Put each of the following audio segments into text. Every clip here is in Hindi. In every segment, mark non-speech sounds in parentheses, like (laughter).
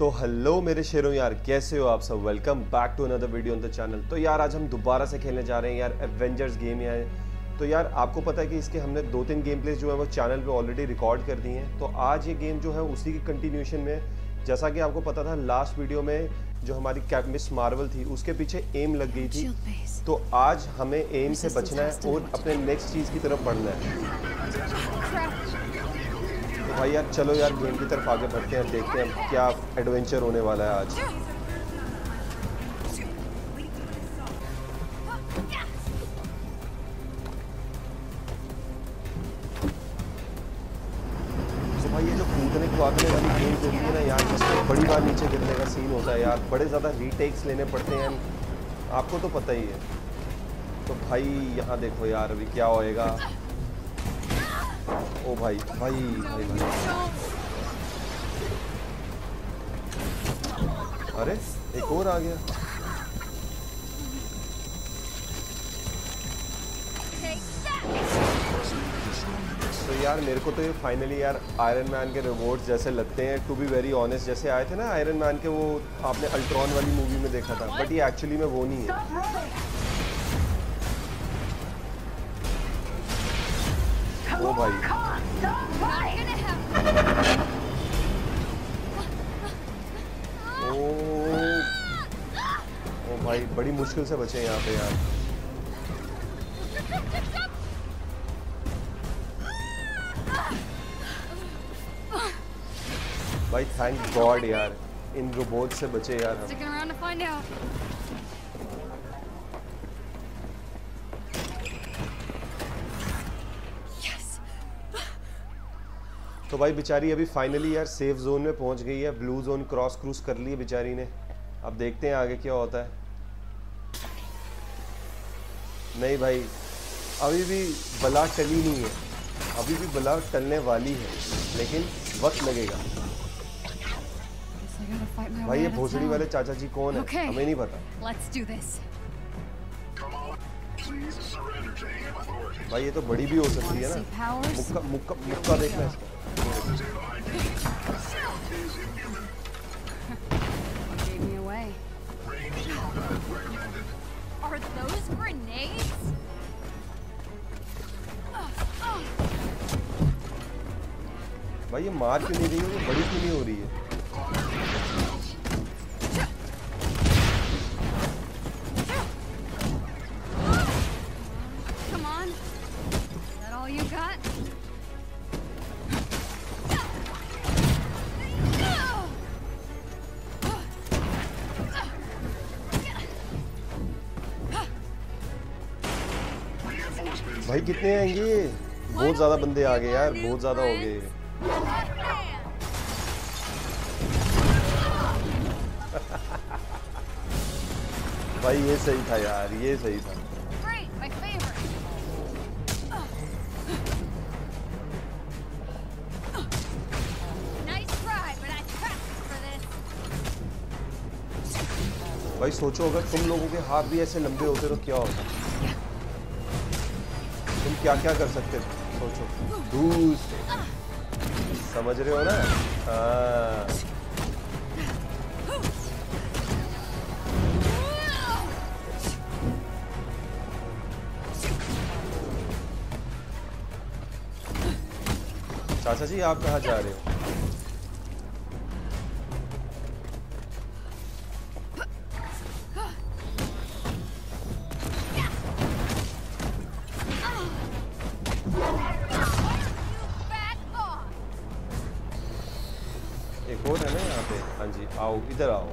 तो हेलो मेरे शेरों यार कैसे हो आप सब? Welcome back to another video on the channel तो यार आज हम दोबारा से खेलने जा रहे हैं यार एवेंजर्स गेम यार. तो यार आपको पता है कि इसके हमने दो तीन गेम प्लेस जो है वो चैनल पे ऑलरेडी रिकॉर्ड कर दी हैं. तो आज ये गेम जो है उसी की कंटिन्यूशन में जैसा कि आपको पता था लास्ट वीडियो में जो हमारी कैप मिस मार्वल थी उसके पीछे एम लग गई थी. तो आज हमें एम से बचना है और अपने नेक्स्ट चीज़ की तरफ़ बढ़ना है. भाई यार, चलो यार गेम की तरफ़ आगे बढ़ते हैं, देखते हैं क्या एडवेंचर होने वाला है आज। तो भाई ये जो कूदने वाली गेम ना यार बड़ी बार नीचे गिरने का सीन होता है यार। बड़े ज़्यादा रीटेक्स लेने पड़ते हैं। आपको तो पता ही है। तो भाई, यहाँ देखो यार, अभी क्या होएगा। ओ भाई भाई भाई भाई। अरे, एक और आ गया। तो यार, मेरे को तो ये फाइनली यार आयरन मैन के रिवॉर्ड्स जैसे लगते हैं। टू बी वेरी ऑनेस्ट जैसे आए थे ना आयरन मैन के, वो आपने अल्ट्रॉन वाली मूवी में देखा था। बट ये एक्चुअली में वो नहीं है। भाई। ओ ओ भाई, बड़ी मुश्किल से बचे यहाँ पे यार। भाई थैंक गॉड यार, इन रोबोट से बचे यार हम। तो भाई बेचारी अभी फाइनली यार सेफ़ जोन में पहुँच गई है। ब्लू जोन क्रॉस क्रूज कर ली है बेचारी ने। अब देखते हैं आगे क्या होता है। नहीं भाई अभी भी बला टली नहीं है। अभी भी बला टलने वाली है लेकिन वक्त लगेगा। भाई ये भोसड़ी वाले चाचा जी कौन है? Okay. हमें नहीं पता. भाई ये तो बड़ी भी हो सकती है ना। मुक्का मुक्का मुक्का देखना इसका? भाई ये मार क्यों नहीं रही है? बड़ी क्यों नहीं हो रही है? भाई, कितने आएँगे ये? बहुत ज़्यादा बंदे आ गए यार, बहुत ज़्यादा हो गए। (laughs) भाई, ये सही था यार, ये सही था. भाई, सोचो, अगर तुम लोगों के हाथ भी ऐसे लंबे होते तो क्या होता? क्या क्या कर सकते सोचो। दूर से। समझ रहे हो ना? हाँ। चाचा जी, आप कहाँ जा रहे हो? आओ इधर आओ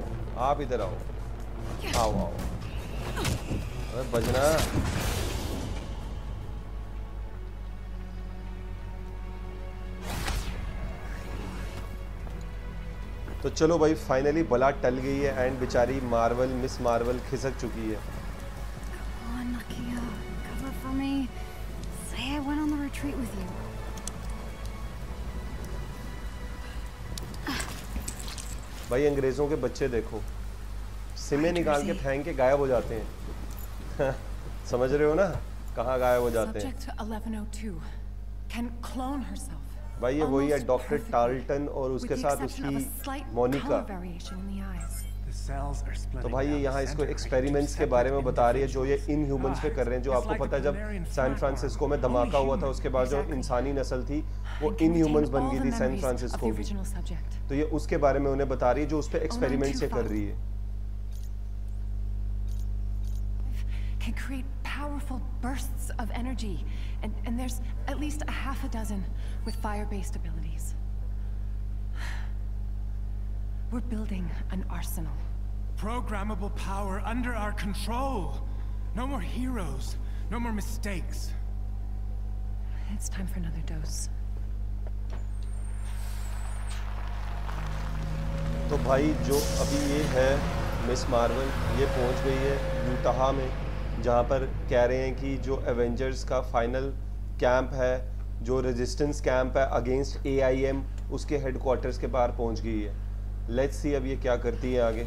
आप इधर आओ आओ आओ अरे बजना तो चलो भाई फाइनली बला टल गई है एंड बेचारी मार्वल मिस मार्वल खिसक चुकी है on, Nakia. Cover for me. Say I went on the retreat with you. भाई अंग्रेज़ों के बच्चे देखो। सिमे निकाल के फेंक के गायब हो जाते हैं। (laughs) समझ रहे हो ना? कहाँ गायब हो जाते हैं? Subject to 1102 can clone herself. भाई ये वही है डॉक्टर टार्टन टार्ल्टन और उसके साथ उसकी मोनिका। तो भाई ये यहाँ इसको एक्सपेरिमेंट्स के बारे में बता रही है जो ये इन. ह्यूमंस पे कर रहे हैं जो Ah, आपको पता है जब सैन. फ्रांसिस्को में धमाका हुआ था. उसके बाद जो. इंसानी नस्ल थी वो इन ह्यूमंस बन गई थी सैन फ्रांसिस्को की. तो ये उसके बारे में उन्हें बता रही है जो उस पे एक्सपेरिमेंट्स ये कर 0925. रही है Can create powerful bursts of energy, and, and there's at least a half a dozen with fire-based abilities. We're building an arsenal. Programmable power under our control. No more heroes. No more mistakes. It's time for another dose. तो भाई जो अभी ये है मिस मार्वल ये पहुँच गई है यूटाहा में जहाँ पर कह रहे हैं कि जो एवेंजर्स का फाइनल कैंप है जो रेजिस्टेंस कैंप है अगेंस्ट एआईएम उसके हेडक्वार्टर्स के बाहर पहुँच गई है लेट्स सी अब ये क्या करती है आगे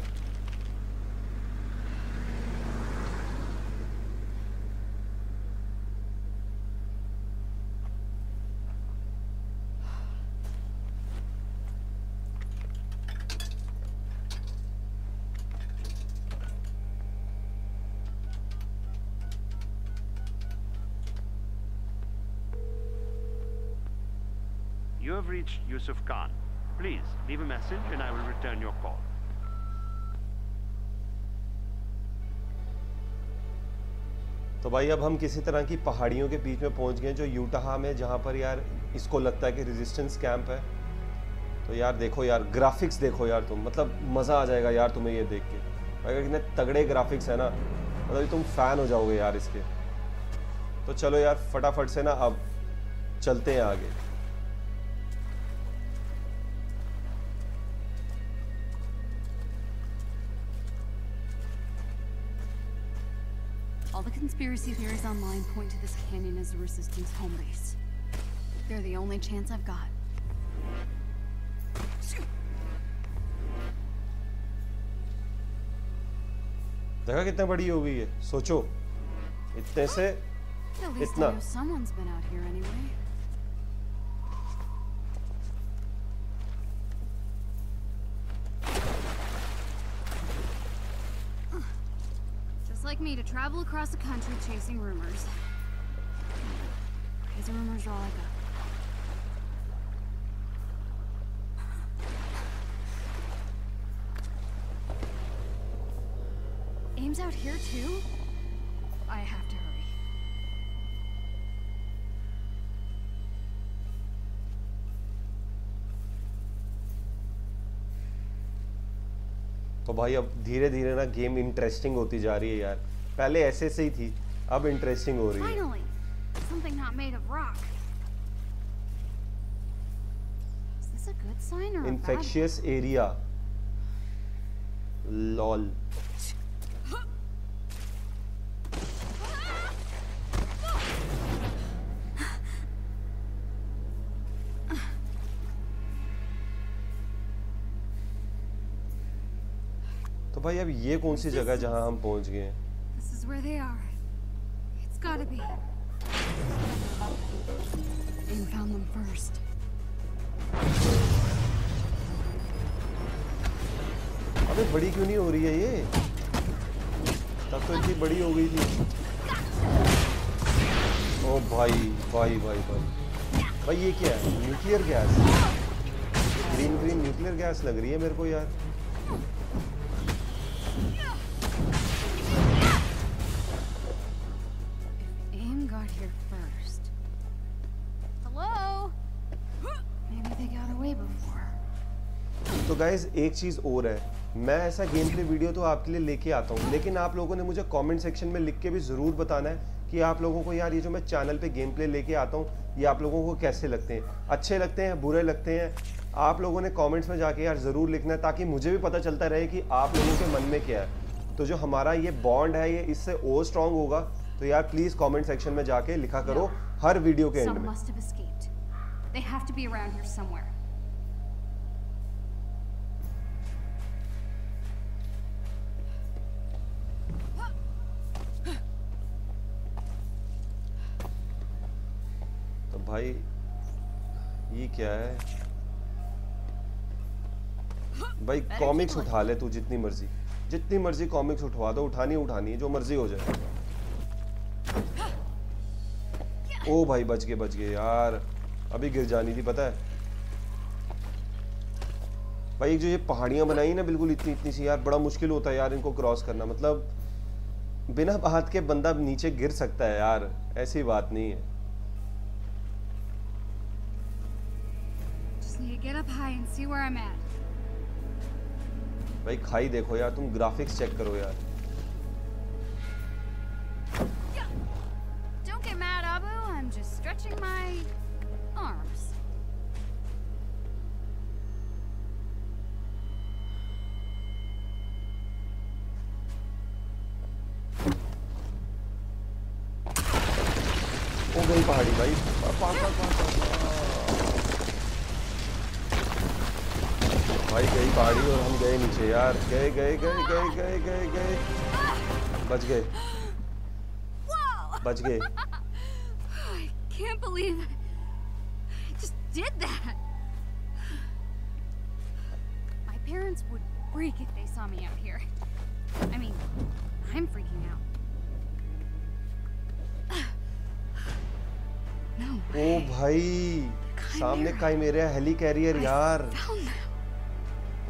You have reached Yusuf Khan. Please leave a message and I will return your call. तो भाई, अब हम किसी तरह की पहाड़ियों के बीच में पहुँच गए जो यूटाहा में, जहाँ पर यार इसको लगता है कि रेजिस्टेंस कैंप है तो यार देखो यार ग्राफिक्स देखो यार तुम मतलब मज़ा आ जाएगा यार तुम्हें ये देख के भाई, कितने तगड़े ग्राफिक्स है ना मतलब तुम फ़ैन हो जाओगे यार इसके तो चलो यार, फटाफट से ना, अब चलते हैं आगे All the conspiracy theories online point to this canyon as the Resistance home base. They're the only chance I've got. देखा कितनी बड़ी हो गई है सोचो इतने से At least Itna. I know someone's been out here anyway. me to travel across the country chasing rumors. Crazy rumors are all I got. Aim's out here too? I have to hurry. तो भाई अब धीरे धीरे ना गेम इंटरेस्टिंग होती जा रही है यार पहले ऐसे से ही थी अब इंटरेस्टिंग हो रही है Finally! Something not made of rock. Is this a good sign or a bad? Infectious area lol तो भाई अब ये कौन सी जगह जहाँ हम पहुँच गए हैं This is where they are. It's gotta be. Aim found them first. अबे बड़ी क्यों नहीं हो रही है ये तब तो इतनी बड़ी हो गई थी ओ भाई भाई भाई भाई भाई, ये क्या है nuclear gas green green nuclear gas लग रही है मेरे को यार here first. Hello? Maybe they got away before. तो गाइज़ एक चीज़ और है मैं ऐसा गेम प्ले वीडियो तो आपके लिए लेके आता हूँ, लेकिन आप लोगों ने मुझे कमेंट सेक्शन में लिख के भी ज़रूर बताना है कि आप लोगों को यार ये जो मैं चैनल पे गेम प्ले लेके आता हूँ, ये आप लोगों को कैसे लगते हैं अच्छे लगते हैं, बुरे लगते हैं आप लोगों ने कमेंट्स में जाके यार ज़रूर लिखना है, ताकि मुझे भी पता चलता रहे कि आप लोगों के मन में क्या है तो जो हमारा ये बॉन्ड है, ये इससे और स्ट्रांग होगा तो यार प्लीज़ कमेंट सेक्शन में जाके लिखा करो हर वीडियो के एंड में। must have escaped. They have to be around here somewhere. तो भाई ये क्या है? भाई कॉमिक्स उठा ले तू जितनी मर्ज़ी। जितनी मर्ज़ी कॉमिक्स उठवा दो उठानी उठानी है जो मर्ज़ी हो जाए। ओ भाई बच गए बच गए यार। अभी गिर जानी थी पता है? भाई जो ये पहाड़ियाँ बनाई ना बिल्कुल इतनी इतनी सी यार बड़ा मुश्किल होता है यार इनको क्रॉस करना। मतलब बिना हाथ के बंदा नीचे गिर सकता है यार ऐसी बात नहीं है. भाई खाई देखो यार तुम ग्राफिक्स चेक करो यार। My arms. हो गई पहाड़ी भाई पा, पा, पा, पा, पा, पा। भाई गई पहाड़ी और हम गए नीचे यार गए गए गए गए गए गए गए बच गए Whoa! बच गए I can't believe I just did that. My parents would freak if they saw me out here. I mean, I'm freaking out. No O way. भाई सामने काइमेरिया हेली कैरियर यार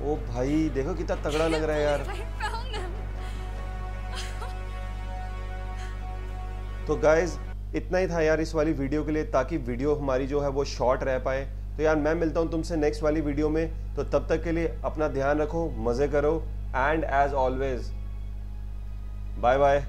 ओ भाई देखो कितना तगड़ा लग रहा है यार. तो गाइज़ इतना ही था यार इस वाली वीडियो के लिए, ताकि वीडियो हमारी जो है वो शॉर्ट रह पाए। तो यार मैं मिलता हूँ तुमसे नेक्स्ट वाली वीडियो में। तो तब तक के लिए अपना ध्यान रखो, मज़े करो and as always bye bye